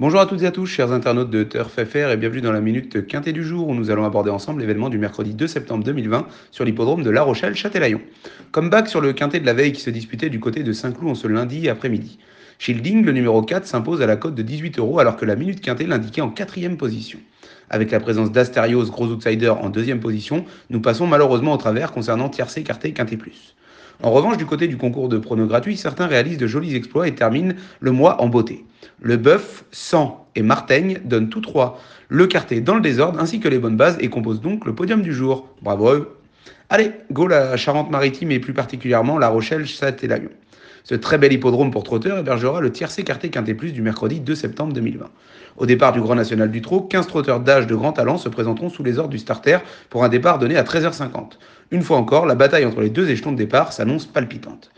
Bonjour à toutes et à tous, chers internautes de Turf FR, et bienvenue dans la minute quintée du jour où nous allons aborder ensemble l'événement du mercredi 2 septembre 2020 sur l'hippodrome de La Rochelle-Châtelaillon. Comeback sur le quintet de la veille qui se disputait du côté de Saint-Cloud en ce lundi après-midi. Shielding, le numéro 4, s'impose à la cote de 18 euros alors que la minute quintée l'indiquait en quatrième position. Avec la présence d'Asterios, gros outsider, en deuxième position, nous passons malheureusement au travers concernant tiercé, quarté, quintet plus. En revanche, du côté du concours de pronos gratuits, certains réalisent de jolis exploits et terminent le mois en beauté. Le bœuf, sang et marteigne donnent tous trois le quartet dans le désordre ainsi que les bonnes bases et composent donc le podium du jour. Bravo eux. Allez, go la Charente-Maritime et plus particulièrement La Rochelle, Châtelaillon. Ce très bel hippodrome pour trotteurs hébergera le tiercé quarté quintet plus du mercredi 2 septembre 2020. Au départ du Grand National du Trot, 15 trotteurs d'âge de grand talent se présenteront sous les ordres du starter pour un départ donné à 13h50. Une fois encore, la bataille entre les deux échelons de départ s'annonce palpitante.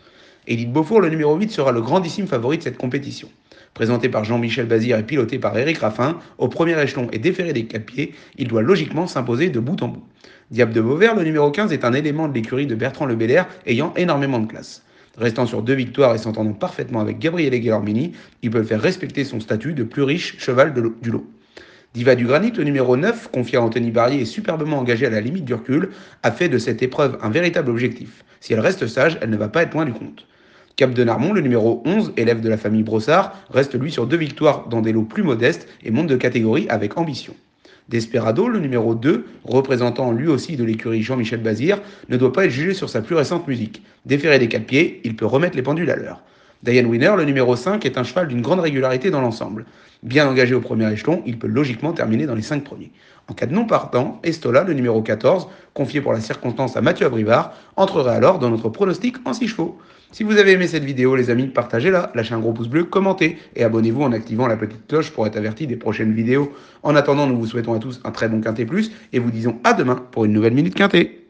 Élite Beaufour, le numéro 8, sera le grandissime favori de cette compétition. Présenté par Jean-Michel Bazir et piloté par Eric Raffin, au premier échelon et déféré des pieds, il doit logiquement s'imposer de bout en bout. Diable de Vauvert, le numéro 15, est un élément de l'écurie de Bertrand Le ayant énormément de classe. Restant sur deux victoires et s'entendant parfaitement avec Gabriel Guillermini, il peut faire respecter son statut de plus riche cheval du lot. Diva du Granit, le numéro 9, confié à Anthony Barrier et superbement engagé à la limite du recul, a fait de cette épreuve un véritable objectif. Si elle reste sage, elle ne va pas être loin du compte. Cap de Narmont, le numéro 11, élève de la famille Brossard, reste lui sur deux victoires dans des lots plus modestes et monte de catégorie avec ambition. Desperado, le numéro 2, représentant lui aussi de l'écurie Jean-Michel Bazir, ne doit pas être jugé sur sa plus récente musique. Déféré des quatre pieds, il peut remettre les pendules à l'heure. Diane Winner, le numéro 5, est un cheval d'une grande régularité dans l'ensemble. Bien engagé au premier échelon, il peut logiquement terminer dans les 5 premiers. En cas de non partant, Estola, le numéro 14, confié pour la circonstance à Mathieu Abrivard, entrerait alors dans notre pronostic en 6 chevaux. Si vous avez aimé cette vidéo, les amis, partagez-la, lâchez un gros pouce bleu, commentez et abonnez-vous en activant la petite cloche pour être averti des prochaines vidéos. En attendant, nous vous souhaitons à tous un très bon Quintet Plus et vous disons à demain pour une nouvelle Minute Quintet.